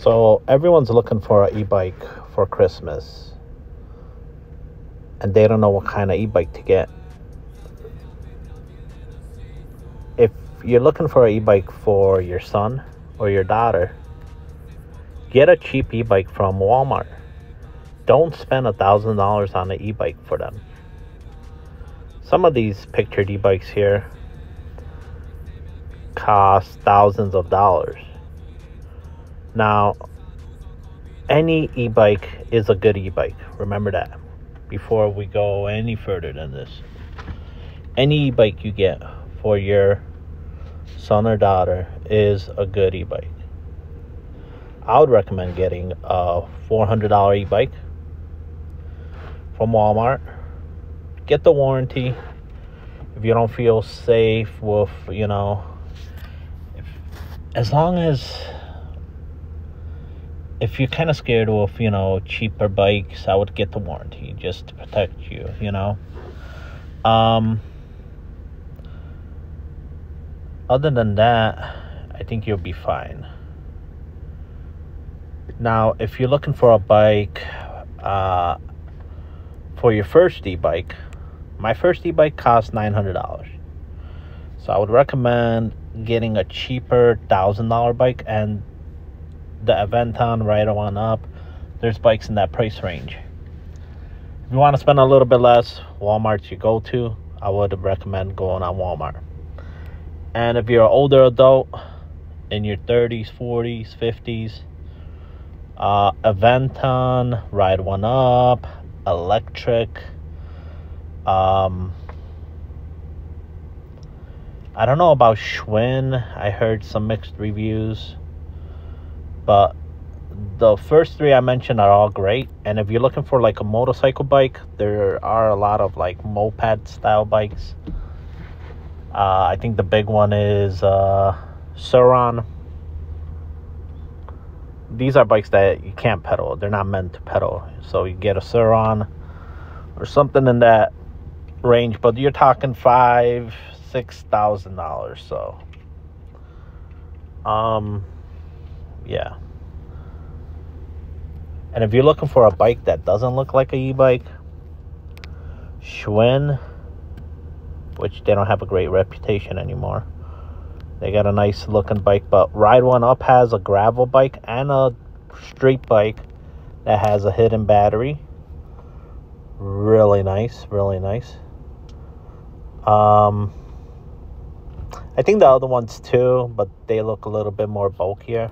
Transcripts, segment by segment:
So everyone's looking for an e-bike for Christmas. And they don't know what kind of e-bike to get. If you're looking for an e-bike for your son or your daughter, get a cheap e-bike from Walmart. Don't spend a thousand dollars on an e-bike for them. Some of these pictured e-bikes here cost thousands of dollars. Now, any e-bike is a good e-bike. Remember that before we go any further than this. Any e-bike you get for your son or daughter is a good e-bike. I would recommend getting a $400 e-bike from Walmart. Get the warranty. If you don't feel safe with, you know, if, as long as if you're kind of scared of, you know, cheaper bikes, I would get the warranty just to protect you, you know. Um, other than that, I think you'll be fine. Now, if you're looking for a bike uh, for your first e-bike, my first e-bike cost $900. So I would recommend getting a cheaper $1,000 bike and the Aventon Ride One Up. There's bikes in that price range. If you want to spend a little bit less, Walmart's your go-to. I would recommend going on Walmart. And if you're an older adult in your 30s, 40s, 50s, uh, Aventon, Ride One Up, Lectric, um, I don't know about Schwinn. I heard some mixed reviews. But the first three I mentioned are all great. And if you're looking for like a motorcycle bike, there are a lot of like moped style bikes. Uh, I think the big one is uh, Sur-Ron. These are bikes that you can't pedal. They're not meant to pedal. So you get a Sur-Ron or something in that range. But you're talking five, six thousand dollars. So, um yeah. And if you're looking for a bike that doesn't look like a e-bike, Schwinn, which they don't have a great reputation anymore. They got a nice looking bike, but Ride One Up has a gravel bike and a street bike that has a hidden battery. Really nice, really nice. Um, I think the other ones too, but they look a little bit more bulkier.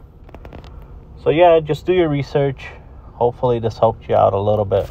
So yeah, just do your research. Hopefully this helped you out a little bit.